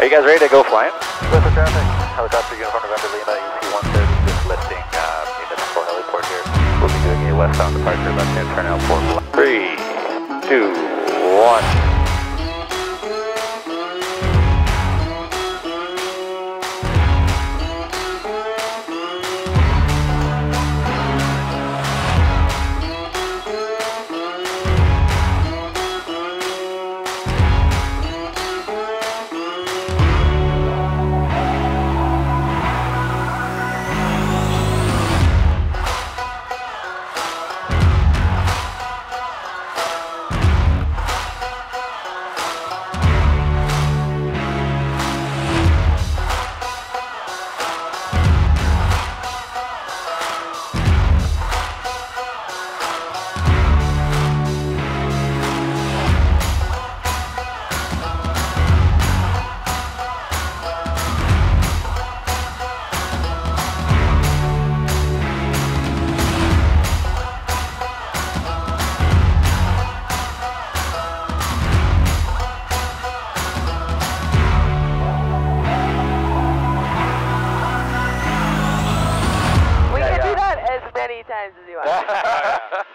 Are you guys ready to go flying? Whistler traffic, helicopter uniform November Lima, UC-130, just lifting uh, um, units heliport here. We'll be doing a westbound departure, left-hand turnout for 3, 2, 1. many times as you want.